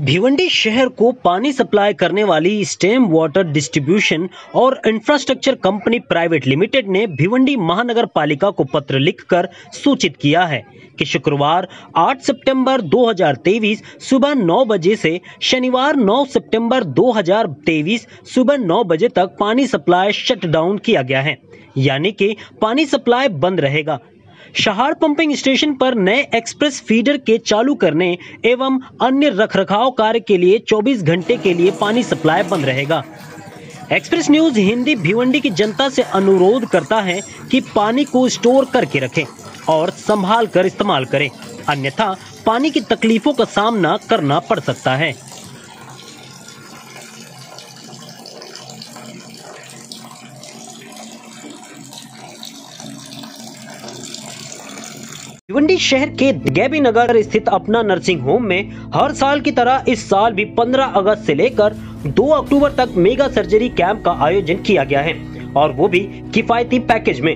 भिवंडी शहर को पानी सप्लाई करने वाली स्टेम वाटर डिस्ट्रीब्यूशन और इंफ्रास्ट्रक्चर कंपनी प्राइवेट लिमिटेड ने भिवंडी महानगर पालिका को पत्र लिखकर सूचित किया है कि शुक्रवार 8 सितंबर 2023 सुबह 9 बजे से शनिवार 9 सितंबर 2023 सुबह 9 बजे तक पानी सप्लाई शट डाउन किया गया है। यानी कि पानी सप्लाई बंद रहेगा। शहाड़ पंपिंग स्टेशन पर नए एक्सप्रेस फीडर के चालू करने एवं अन्य रखरखाव कार्य के लिए 24 घंटे के लिए पानी सप्लाई बंद रहेगा। एक्सप्रेस न्यूज़ हिंदी भिवंडी की जनता से अनुरोध करता है कि पानी को स्टोर करके रखें और संभाल कर इस्तेमाल करें। अन्यथा पानी की तकलीफों का सामना करना पड़ सकता है। भिवंडी शहर के गैबी नगर स्थित अपना नर्सिंग होम में हर साल की तरह इस साल भी 15 अगस्त से लेकर 2 अक्टूबर तक मेगा सर्जरी कैंप का आयोजन किया गया है और वो भी किफायती पैकेज में।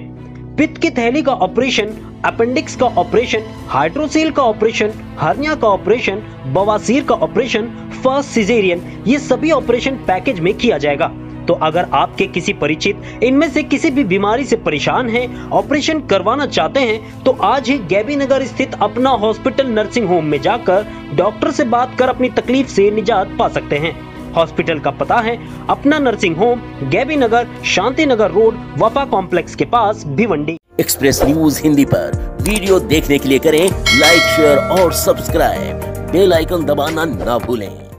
पित्त की थैली का ऑपरेशन अपेंडिक्स का ऑपरेशन हाइड्रोसेल का ऑपरेशन हर्निया का ऑपरेशन बवासीर का ऑपरेशन फ़र्स्ट सिजेरियन ये सभी ऑपरेशन पैकेज में किया जाएगा। तो अगर आपके किसी परिचित इनमें से किसी भी बीमारी से परेशान हैं, ऑपरेशन करवाना चाहते हैं तो आज ही गैबी नगर स्थित अपना हॉस्पिटल नर्सिंग होम में जाकर डॉक्टर से बात कर अपनी तकलीफ़ से निजात पा सकते हैं। हॉस्पिटल का पता है अपना nursing home Gaibi Nagar Shanti Nagar road Wafa complex के पास भिवंडी। एक्सप्रेस न्यूज़ हिंदी पर। वीडियो देखने के लिए करें लाइक शेयर और सब्सक्राइब। बेल आइकन दबाना ना भूलें।